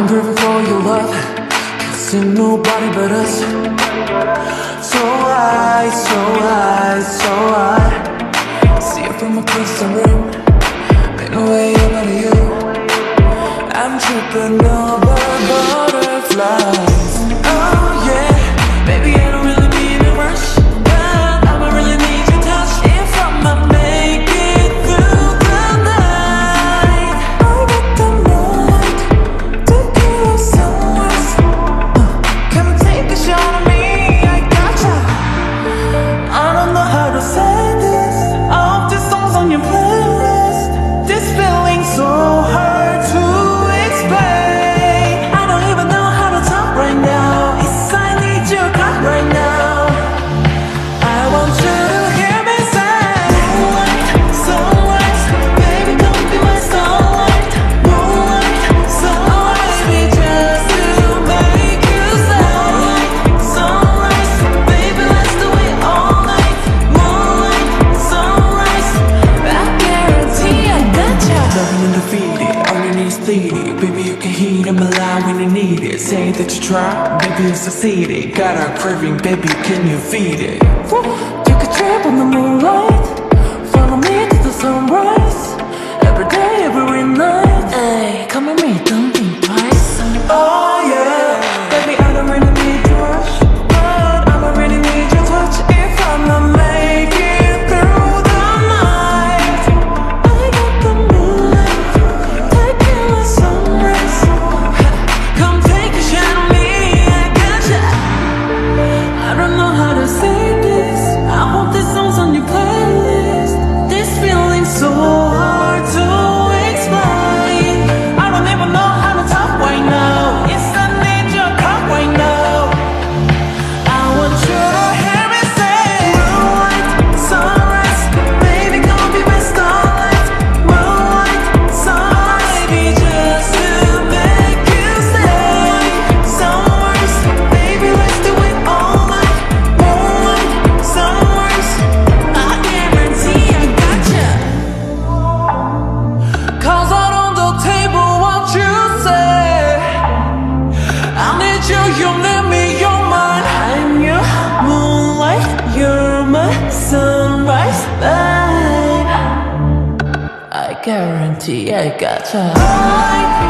been perfect for your love. Can't see nobody but us. So high, so high, so high See you from across the room make my way over you. I'm tripping over butterflies. Oh yeah, baby I don't when you need it Say that you try, Baby, you succeeded Got a craving, baby, can you feed it? Woo. sunrise babe I guarantee I got you